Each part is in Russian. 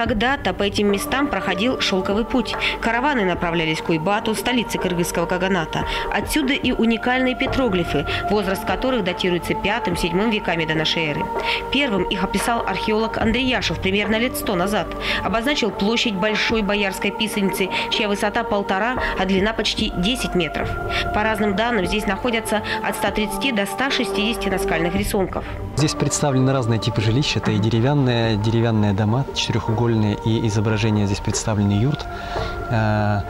Когда-то по этим местам проходил шелковый путь. Караваны направлялись к Уйбату, столице кыргызского каганата. Отсюда и уникальные петроглифы, возраст которых датируется 5-7 веками до нашей эры. Первым их описал археолог Андрей Яшев примерно лет сто назад. Обозначил площадь Большой Боярской писаницы, чья высота полтора, а длина почти 10 метров. По разным данным, здесь находятся от 130 до 160 наскальных рисунков. Здесь представлены разные типы жилищ. Это и деревянные, деревянные дома, четырехугольные, и изображения здесь представлены юрт. Э,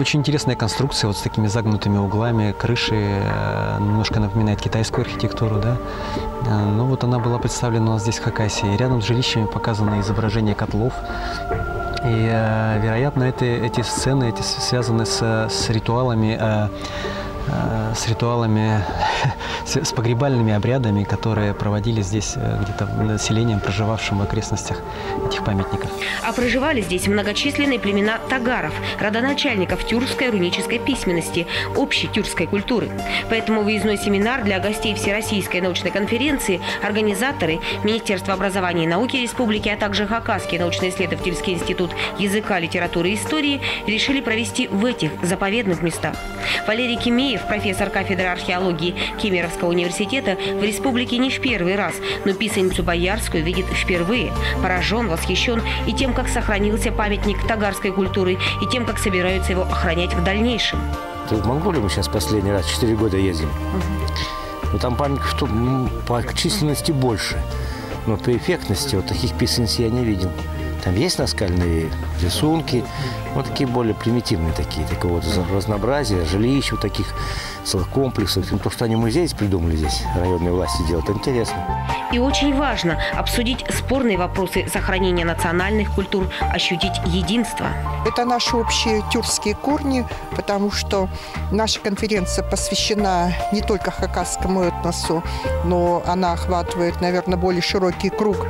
очень интересная конструкция, вот с такими загнутыми углами, крыши, э, немножко напоминает китайскую архитектуру, да. Э, ну вот она была представлена у нас здесь в Хакасии. Рядом с жилищами показаны изображения котлов. И, вероятно, это, эти сцены эти связаны с, с ритуалами с ритуалами, с погребальными обрядами, которые проводили здесь э, где-то населением, проживавшим в окрестностях этих памятников. А проживали здесь многочисленные племена тагаров, родоначальников тюркской рунической письменности, общей тюркской культуры. Поэтому выездной семинар для гостей Всероссийской научной конференции организаторы Министерства образования и науки Республики, а также Хакасский научно-исследовательский институт языка, литературы и истории решили провести в этих заповедных местах. Валерий Кимеев Андреев, профессор кафедры археологии Кемеровского университета, в республике не в первый раз, но писаницу Боярскую видит впервые. Поражен, восхищен и тем, как сохранился памятник тагарской культуры, и тем, как собираются его охранять в дальнейшем. В Монголию мы сейчас последний раз 4 года ездим. Но там памятников по численности больше. Но по эффектности вот таких писаниц я не видел. Там есть наскальные рисунки, вот такие более примитивные такие, такого вот разнообразия, жилищ вот таких целых комплексов. То, что они здесь придумали, здесь районные власти делают, интересно. И очень важно обсудить спорные вопросы сохранения национальных культур, ощутить единство. Это наши общие тюркские корни, потому что наша конференция посвящена не только хакасскому этносу, но она охватывает, наверное, более широкий круг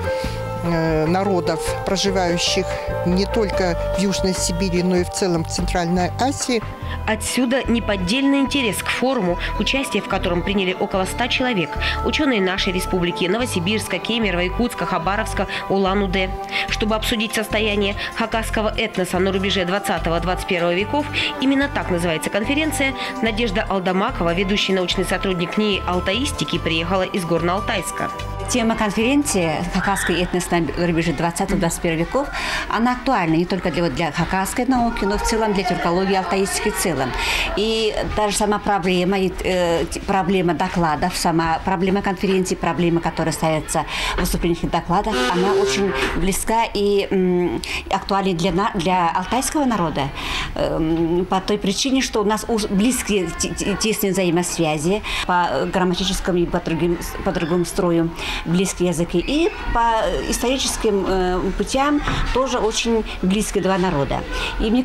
народов, проживающих не только в Южной Сибири, но и в целом в Центральной Азии. Отсюда неподдельный интерес к форуму, участие в котором приняли около 100 человек. Ученые нашей республики Новосибирска, Кемерово, Якутска, Хабаровска, Улан-Удэ. Чтобы обсудить состояние хакасского этноса на рубеже 20-21 веков, именно так называется конференция, Надежда Алдамакова, ведущий научный сотрудник НИИ Алтаистики, приехала из Горно-Алтайска. Тема конференции «Хакасский этнос на рубеже 20-21 веков», она актуальна не только для, для хакасской науки, но в целом для тюркологии алтаистики в целом. И даже сама проблема, э, проблема докладов, сама проблема конференции, проблема, которая ставится в выступлениях и докладах, она очень близка и м, актуальна для, для алтайского народа. Э, по той причине, что у нас близкие тесные взаимосвязи по грамматическому и по другим, по другому строю близкие языки. И по историческим э, путям тоже очень близкие два народа. И мне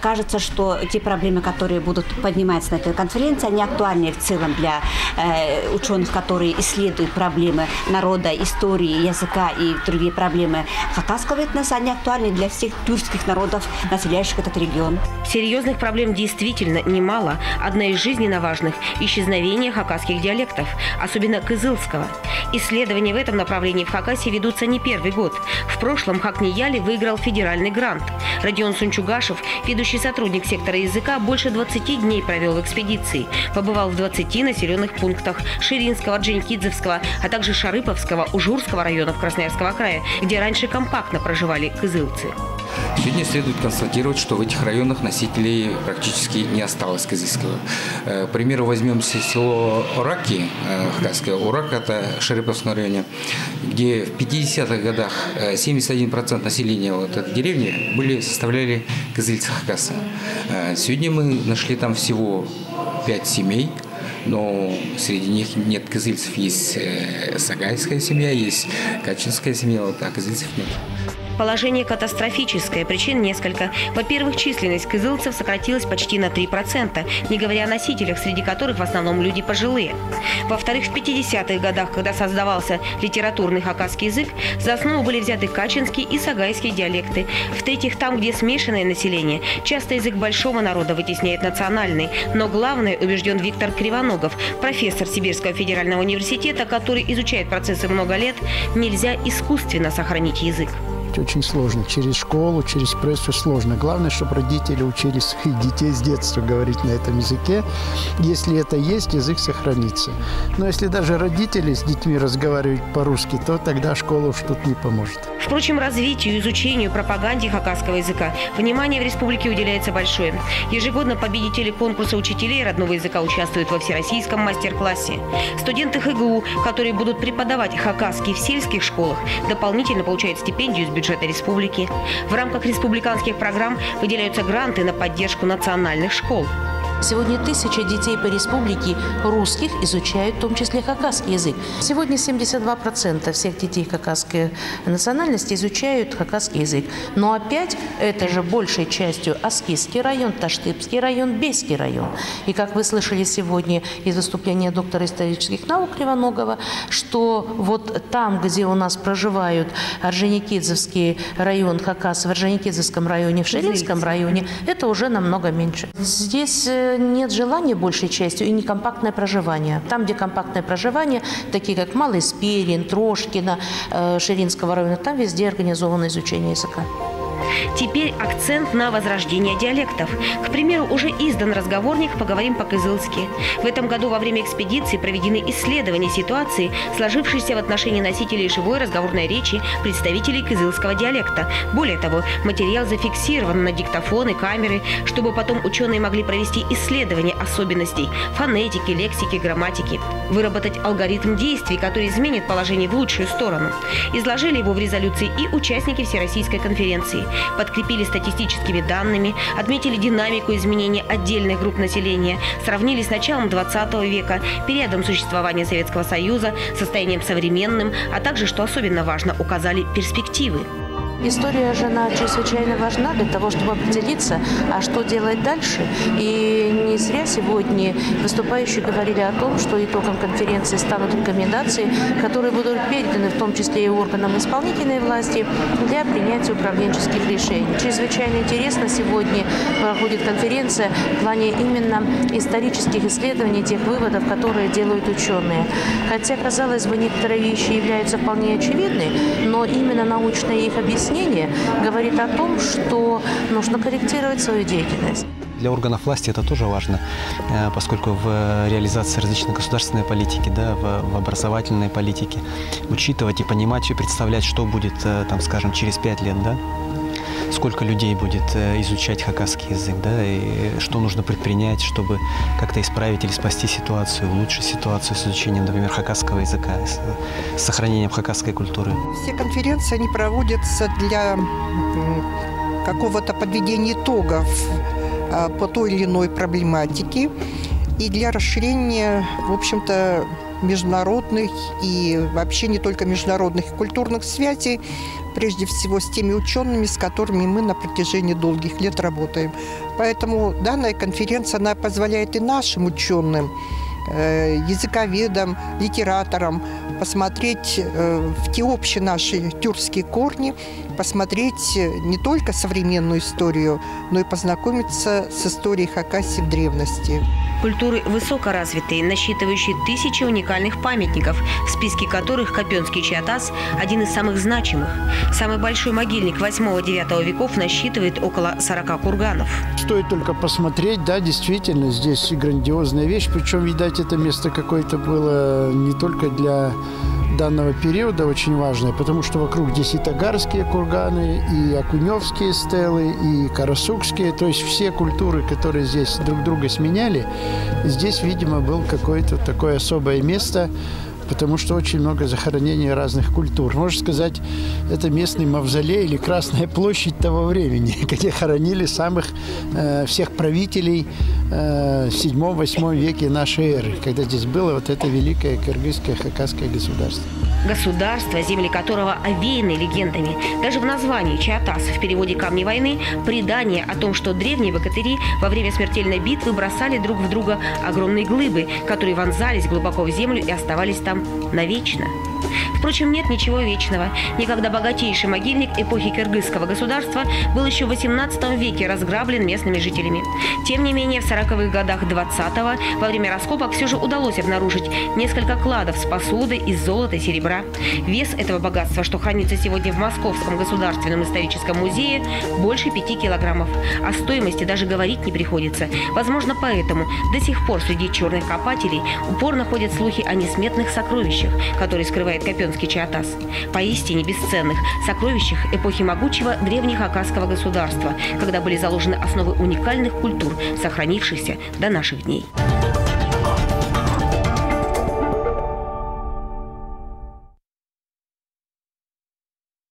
кажется, что те проблемы, которые будут подниматься на этой конференции, они актуальны в целом для э, ученых, которые исследуют проблемы народа, истории, языка и другие проблемы хакасского этноса, они актуальны для всех тюркских народов, населяющих этот регион. Серьезных проблем действительно немало. Одна из жизненно важных – исчезновение хакасских диалектов, особенно кызылского. Исследования Исследования в этом направлении в Хакасии ведутся не первый год. В прошлом Хакнияли выиграл федеральный грант. Родион Сунчугашев, ведущий сотрудник сектора языка, больше 20 дней провел в экспедиции. Побывал в 20 населенных пунктах Ширинского, Дженькидзевского, а также Шарыповского, Ужурского районов Красноярского края, где раньше компактно проживали кызылцы. Сегодня следует констатировать, что в этих районах носителей практически не осталось казахского. Э, к примеру, возьмем село Ураки, э, Хакасское. Урак – это Шерыповском районе, где в 50-х годах 71% э, населения вот этой деревни были, составляли кызыльцы Хакаса. Сегодня мы нашли там всего 5 семей, но среди них нет кызыльцев. Есть сагайская семья, есть качинская семья, вот, а кызыльцев нет. Положение катастрофическое, причин несколько. Во-первых, численность кызылцев сократилась почти на 3%, не говоря о носителях, среди которых в основном люди пожилые. Во-вторых, в 50-х годах, когда создавался литературный хакасский язык, за основу были взяты качинский и сагайский диалекты. В-третьих, там, где смешанное население, часто язык большого народа вытесняет национальный. Но главное, убежден Виктор Кривоногов, профессор Сибирского федерального университета, который изучает процессы много лет, нельзя искусственно сохранить язык. Передать очень сложно. Через школу, через прессу сложно. Главное, чтобы родители учили своих детей с детства говорить на этом языке. Если это есть, язык сохранится. Но если даже родители с детьми разговаривают по-русски, то тогда школа уж тут не поможет. Впрочем, развитию, изучению, пропаганде хакасского языка внимание в республике уделяется большое. Ежегодно победители конкурса учителей родного языка участвуют во всероссийском мастер-классе. Студенты ХГУ, которые будут преподавать хакасский в сельских школах, дополнительно получают стипендию из бюджета республики. В рамках республиканских программ выделяются гранты на поддержку национальных школ. Сегодня тысячи детей по республике русских изучают в том числе хакасский язык. Сегодня 72% всех детей хакасской национальности изучают хакасский язык. Но опять это же большей частью Аскизский район, Таштыбский район, Бейский район. И как вы слышали сегодня из выступления доктора исторических наук Кривоногова, что вот там, где у нас проживают Орджоникидзевский район Хакас, в Орджоникидзевском районе, в Ширинском районе, это уже намного меньше. Здесь э, нет желания большей частью и не компактное проживание. Там, где компактное проживание, такие как Малый Сперин, Трошкино, э, Ширинского района, там везде организовано изучение языка. Теперь акцент на возрождение диалектов. К примеру, уже издан разговорник «Поговорим по-кызылски». В этом году во время экспедиции проведены исследования ситуации, сложившейся в отношении носителей живой разговорной речи представителей кызылского диалекта. Более того, материал зафиксирован на диктофоны, камеры, чтобы потом ученые могли провести исследование особенностей фонетики, лексики, грамматики, выработать алгоритм действий, который изменит положение в лучшую сторону. Изложили его в резолюции и участники Всероссийской конференции подкрепили статистическими данными, отметили динамику изменения отдельных групп населения, сравнили с началом 20 века, периодом существования Советского Союза, состоянием современным, а также, что особенно важно, указали перспективы. История же она чрезвычайно важна для того, чтобы определиться, а что делать дальше. И не зря сегодня выступающие говорили о том, что итогом конференции станут рекомендации, которые будут переданы в том числе и органам исполнительной власти для принятия управленческих решений. Чрезвычайно интересно сегодня проходит конференция в плане именно исторических исследований, тех выводов, которые делают ученые. Хотя, казалось бы, некоторые вещи являются вполне очевидны, но именно научные их объяснения объяснение говорит о том, что нужно корректировать свою деятельность. Для органов власти это тоже важно, э, поскольку в реализации различной государственной политики, да, в, образовательной политике учитывать и понимать и представлять, что будет, э, там, скажем, через пять лет, да, сколько людей будет э, изучать хакасский язык, да, и что нужно предпринять, чтобы как-то исправить или спасти ситуацию, улучшить ситуацию с изучением, например, хакасского языка, с, сохранением хакасской культуры. Все конференции, они проводятся для какого-то подведения итогов а, по той или иной проблематике и для расширения, в общем-то, международных и вообще не только международных культурных связей прежде всего с теми учеными, с которыми мы на протяжении долгих лет работаем. Поэтому данная конференция, она позволяет и нашим ученым, э, языковедам, литераторам посмотреть э, в те общие наши тюркские корни, посмотреть не только современную историю, но и познакомиться с историей Хакасии в древности культуры высокоразвитые, насчитывающие тысячи уникальных памятников, в списке которых Копенский Чиатас – один из самых значимых. Самый большой могильник 8-9 веков насчитывает около 40 курганов. Стоит только посмотреть, да, действительно, здесь грандиозная вещь. Причем, видать, это место какое-то было не только для данного периода очень важное, потому что вокруг здесь и тагарские курганы, и окуневские стелы, и карасукские, то есть все культуры, которые здесь друг друга сменяли, здесь, видимо, был какое-то такое особое место, потому что очень много захоронений разных культур. Можно сказать, это местный мавзолей или Красная площадь того времени, где хоронили самых э, всех правителей э, в 7-8 веке нашей эры, когда здесь было вот это великое кыргызское хакасское государство. Государство, земли которого овеяны легендами. Даже в названии Чиатас в переводе «Камни войны» предание о том, что древние богатыри во время смертельной битвы бросали друг в друга огромные глыбы, которые вонзались глубоко в землю и оставались там навечно. Впрочем, нет ничего вечного. Никогда богатейший могильник эпохи кыргызского государства был еще в 18 веке разграблен местными жителями. Тем не менее, в 40-х годах 20-го во время раскопок все же удалось обнаружить несколько кладов с посудой из золота и серебра. Вес этого богатства, что хранится сегодня в Московском государственном историческом музее, больше 5 килограммов. О стоимости даже говорить не приходится. Возможно, поэтому до сих пор среди черных копателей упорно ходят слухи о несметных сокровищах, которые скрывает Копенский Чиатас. Поистине бесценных сокровищах эпохи могучего древнехакасского государства, когда были заложены основы уникальных культур, сохранившихся до наших дней.